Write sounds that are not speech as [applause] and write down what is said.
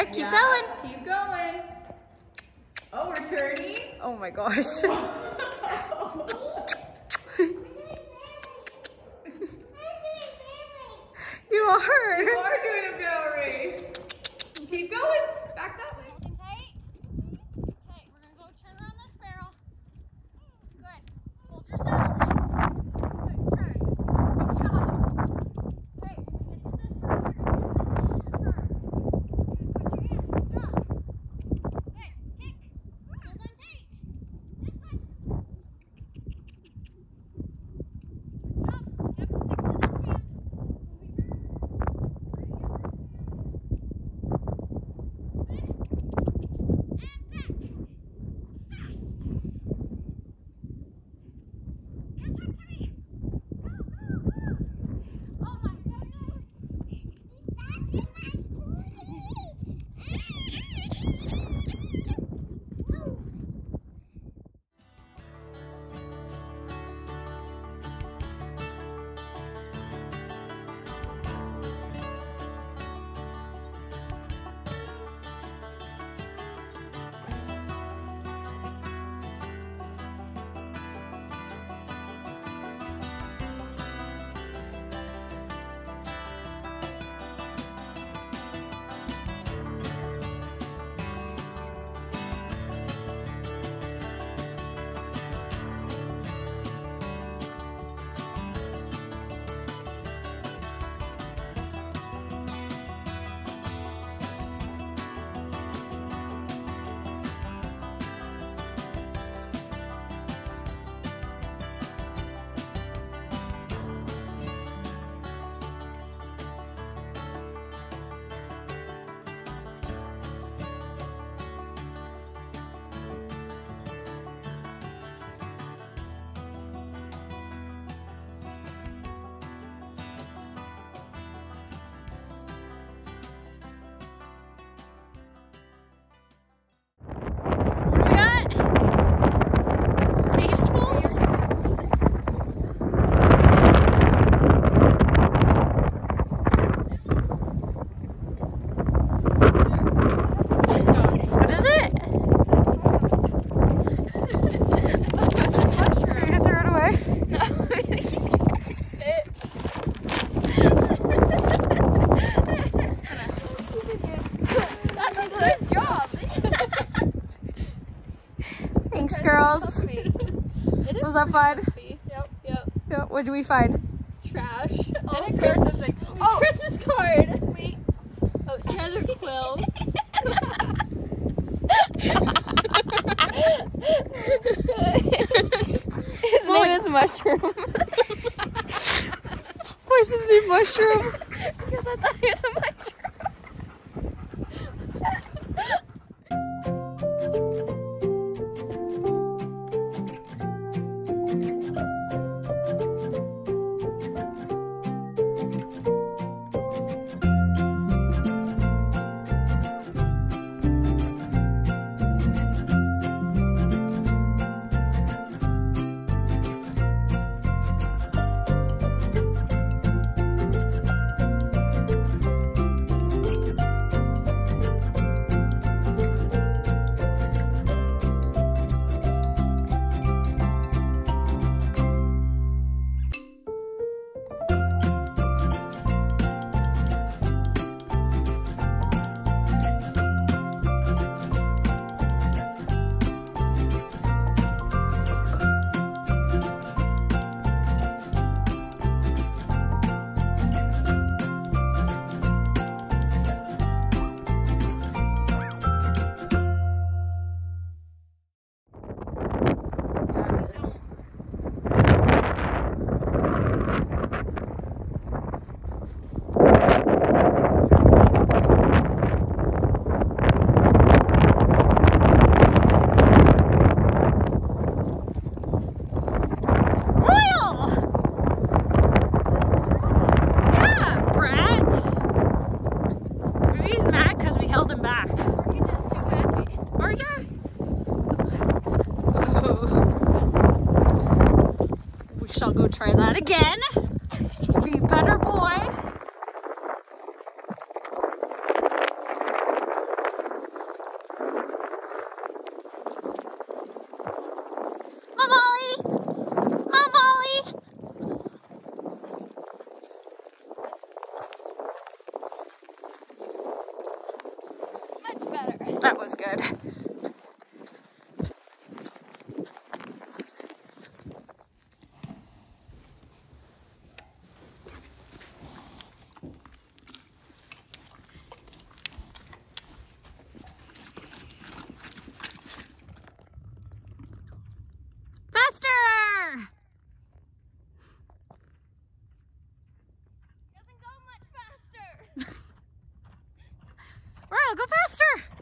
Good, keep Yeah, going. Keep going. Oh, we're turning. Oh my gosh. [laughs] you are. You are doing a barrel race. Keep going. That fun? Yep, yep. Yeah, what do we find? Trash. [laughs] All sorts of things. Oh, Christmas card. Wait. Oh, she has her quill. [laughs] [laughs] His name is Mushroom. Where's his new mushroom? because I thought he was a mushroom. shall go try that again. Be better boy. Much better. That was good. Go faster!